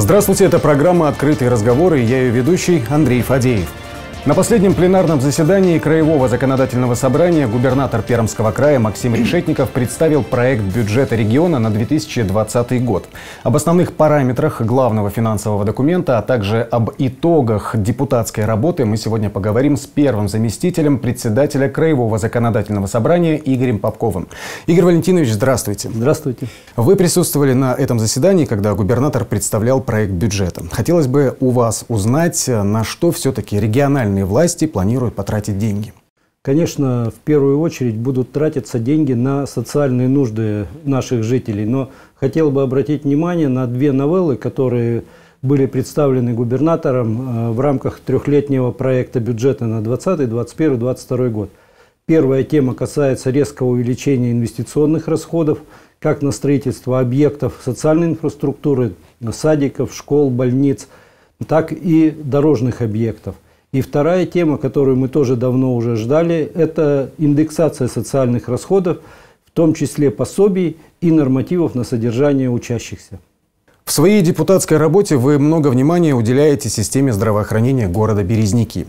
Здравствуйте, это программа «Открытые разговоры» и я ее ведущий Андрей Фадеев. На последнем пленарном заседании Краевого законодательного собрания губернатор Пермского края Максим Решетников представил проект бюджета региона на 2020 год. Об основных параметрах главного финансового документа, а также об итогах депутатской работы мы сегодня поговорим с первым заместителем председателя Краевого законодательного собрания Игорем Попковым. Игорь Валентинович, здравствуйте. Здравствуйте. Вы присутствовали на этом заседании, когда губернатор представлял проект бюджета. Хотелось бы у вас узнать, на что все-таки региональные региональные власти планируют потратить деньги? Конечно, в первую очередь будут тратиться деньги на социальные нужды наших жителей. Но хотел бы обратить внимание на две новеллы, которые были представлены губернатором э, в рамках трехлетнего проекта бюджета на 2020, 2021, 2022 год. Первая тема касается резкого увеличения инвестиционных расходов, как на строительство объектов социальной инфраструктуры, садиков, школ, больниц, так и дорожных объектов – и вторая тема, которую мы тоже давно уже ждали, это индексация социальных расходов, в том числе пособий и нормативов на содержание учащихся. В своей депутатской работе вы много внимания уделяете системе здравоохранения города Березники.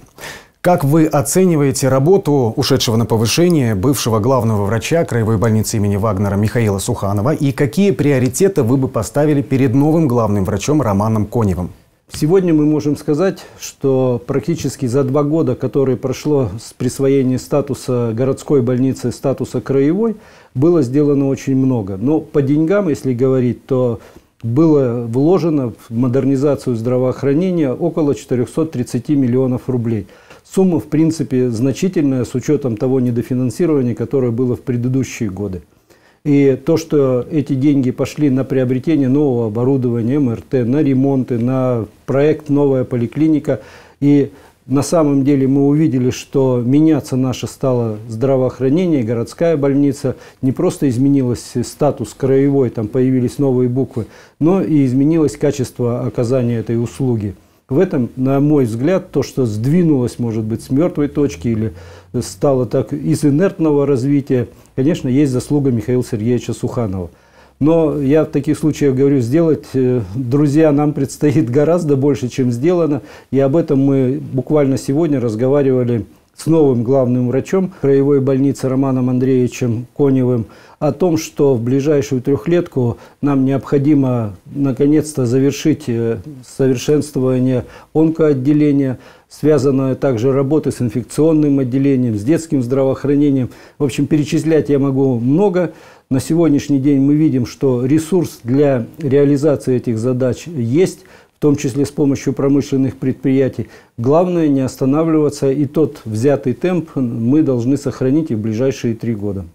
Как вы оцениваете работу ушедшего на повышение бывшего главного врача краевой больницы имени Вагнера Михаила Суханова и какие приоритеты вы бы поставили перед новым главным врачом Романом Коневым? Сегодня мы можем сказать, что практически за два года, которые прошло с присвоения статуса городской больницы, статуса краевой, было сделано очень много. Но по деньгам, если говорить, то было вложено в модернизацию здравоохранения около 430 миллионов рублей. Сумма, в принципе, значительная с учетом того недофинансирования, которое было в предыдущие годы. И то, что эти деньги пошли на приобретение нового оборудования, МРТ, на ремонты, на проект «Новая поликлиника». И на самом деле мы увидели, что меняться наше стало здравоохранение, городская больница. Не просто изменилось статус краевой, там появились новые буквы, но и изменилось качество оказания этой услуги. В этом, на мой взгляд, то, что сдвинулось, может быть, с мертвой точки или стало так из инертного развития, конечно, есть заслуга Михаила Сергеевича Суханова. Но я в таких случаях говорю, сделать, э, друзья, нам предстоит гораздо больше, чем сделано. И об этом мы буквально сегодня разговаривали с новым главным врачом краевой больницы Романом Андреевичем Коневым о том, что в ближайшую трехлетку нам необходимо наконец-то завершить э, совершенствование онкоотделения, связанное также работы с инфекционным отделением, с детским здравоохранением. В общем, перечислять я могу много. На сегодняшний день мы видим, что ресурс для реализации этих задач есть – в том числе с помощью промышленных предприятий. Главное не останавливаться, и тот взятый темп мы должны сохранить и в ближайшие три года.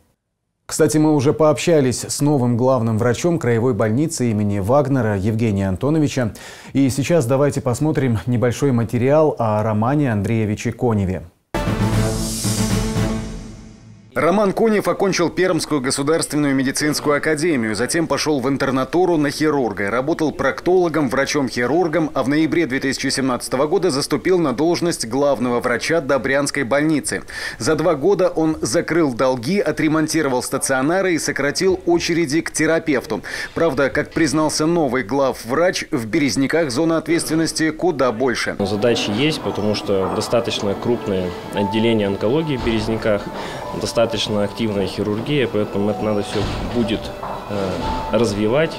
Кстати, мы уже пообщались с новым главным врачом краевой больницы имени Вагнера Евгения Антоновича. И сейчас давайте посмотрим небольшой материал о Романе Андреевиче Коневе. Роман Конев окончил Пермскую государственную медицинскую академию, затем пошел в интернатуру на хирурга. Работал проктологом, врачом-хирургом, а в ноябре 2017 года заступил на должность главного врача Добрянской больницы. За два года он закрыл долги, отремонтировал стационары и сократил очереди к терапевту. Правда, как признался новый главврач, в Березниках зона ответственности куда больше. Задачи есть, потому что достаточно крупное отделение онкологии в Березниках, достаточно активная хирургия, поэтому это надо все будет э, развивать,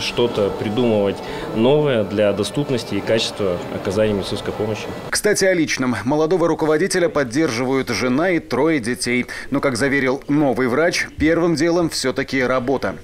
что-то придумывать новое для доступности и качества оказания медицинской помощи. Кстати, о личном. Молодого руководителя поддерживают жена и трое детей. Но, как заверил новый врач, первым делом все-таки работа.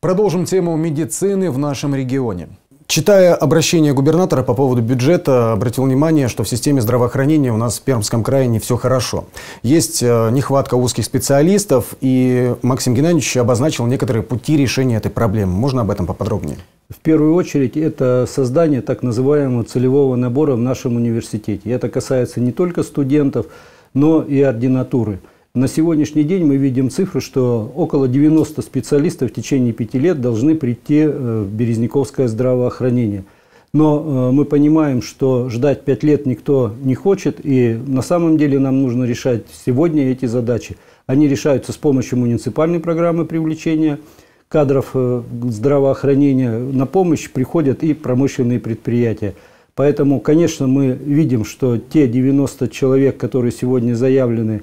Продолжим тему медицины в нашем регионе. Читая обращение губернатора по поводу бюджета, обратил внимание, что в системе здравоохранения у нас в Пермском крае не все хорошо. Есть э, нехватка узких специалистов, и Максим Геннадьевич обозначил некоторые пути решения этой проблемы. Можно об этом поподробнее? В первую очередь, это создание так называемого целевого набора в нашем университете. Это касается не только студентов, но и ординатуры – на сегодняшний день мы видим цифры, что около 90 специалистов в течение пяти лет должны прийти э, в Березниковское здравоохранение. Но э, мы понимаем, что ждать пять лет никто не хочет, и на самом деле нам нужно решать сегодня эти задачи. Они решаются с помощью муниципальной программы привлечения кадров э, здравоохранения на помощь приходят и промышленные предприятия. Поэтому, конечно, мы видим, что те 90 человек, которые сегодня заявлены,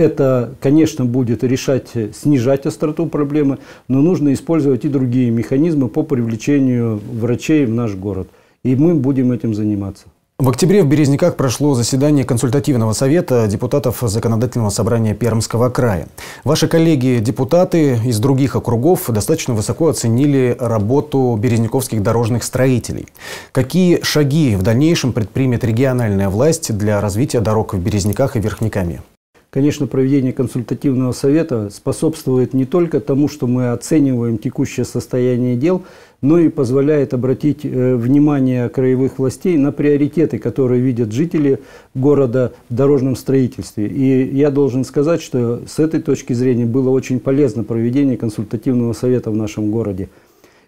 это, конечно, будет решать, снижать остроту проблемы, но нужно использовать и другие механизмы по привлечению врачей в наш город. И мы будем этим заниматься. В октябре в Березниках прошло заседание консультативного совета депутатов Законодательного собрания Пермского края. Ваши коллеги-депутаты из других округов достаточно высоко оценили работу березниковских дорожных строителей. Какие шаги в дальнейшем предпримет региональная власть для развития дорог в Березниках и Верхниками? Конечно, проведение консультативного совета способствует не только тому, что мы оцениваем текущее состояние дел, но и позволяет обратить э, внимание краевых властей на приоритеты, которые видят жители города в дорожном строительстве. И я должен сказать, что с этой точки зрения было очень полезно проведение консультативного совета в нашем городе.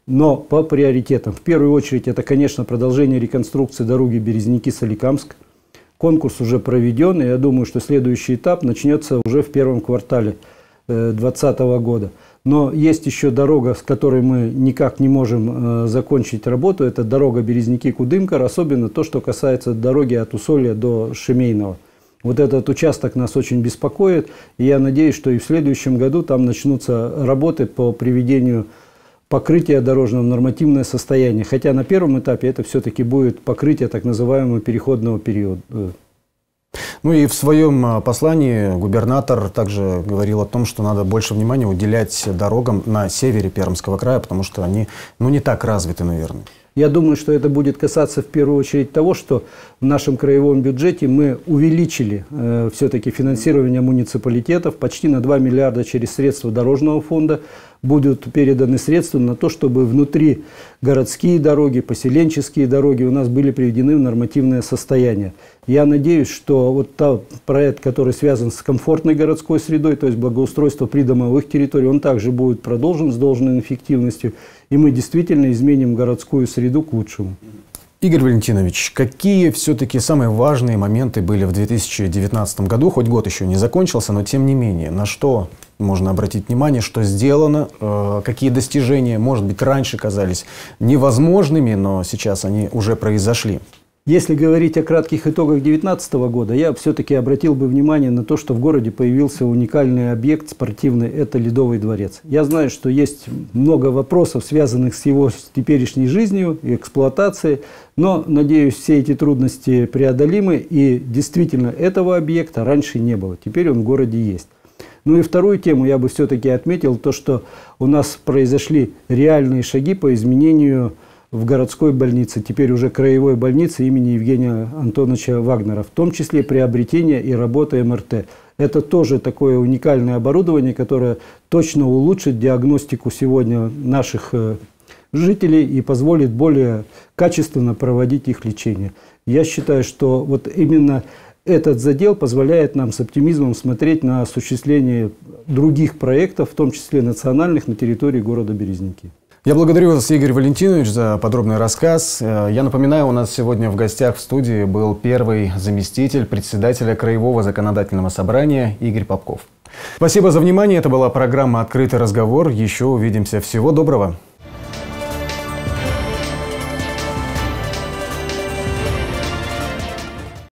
Но по приоритетам. В первую очередь это, конечно, продолжение реконструкции дороги Березники-Соликамск – Конкурс уже проведен, и я думаю, что следующий этап начнется уже в первом квартале 2020 э, года. Но есть еще дорога, с которой мы никак не можем э, закончить работу. Это дорога Березники-Кудымкар, особенно то, что касается дороги от Усолья до Шемейного. Вот этот участок нас очень беспокоит, и я надеюсь, что и в следующем году там начнутся работы по приведению покрытие дорожного нормативное состояние. Хотя на первом этапе это все-таки будет покрытие так называемого переходного периода. Ну и в своем а, послании губернатор также говорил о том, что надо больше внимания уделять дорогам на севере Пермского края, потому что они ну, не так развиты, наверное. Я думаю, что это будет касаться в первую очередь того, что в нашем краевом бюджете мы увеличили э, все-таки финансирование муниципалитетов почти на 2 миллиарда через средства дорожного фонда будут переданы средства на то, чтобы внутри городские дороги, поселенческие дороги у нас были приведены в нормативное состояние. Я надеюсь, что вот тот проект, который связан с комфортной городской средой, то есть благоустройство придомовых территорий, он также будет продолжен с должной эффективностью, и мы действительно изменим городскую среду к лучшему. Игорь Валентинович, какие все-таки самые важные моменты были в 2019 году? Хоть год еще не закончился, но тем не менее, на что можно обратить внимание, что сделано, э, какие достижения, может быть, раньше казались невозможными, но сейчас они уже произошли. Если говорить о кратких итогах 2019 года, я все-таки обратил бы внимание на то, что в городе появился уникальный объект спортивный – это Ледовый дворец. Я знаю, что есть много вопросов, связанных с его теперешней жизнью и эксплуатацией, но, надеюсь, все эти трудности преодолимы, и действительно этого объекта раньше не было. Теперь он в городе есть. Ну и вторую тему я бы все-таки отметил, то, что у нас произошли реальные шаги по изменению в городской больнице, теперь уже краевой больнице имени Евгения Антоновича Вагнера, в том числе приобретение и работа МРТ. Это тоже такое уникальное оборудование, которое точно улучшит диагностику сегодня наших э, жителей и позволит более качественно проводить их лечение. Я считаю, что вот именно этот задел позволяет нам с оптимизмом смотреть на осуществление других проектов, в том числе национальных, на территории города Березники. Я благодарю вас, Игорь Валентинович, за подробный рассказ. Э, я напоминаю, у нас сегодня в гостях в студии был первый заместитель председателя Краевого законодательного собрания Игорь Попков. Спасибо за внимание. Это была программа «Открытый разговор». Еще увидимся. Всего доброго.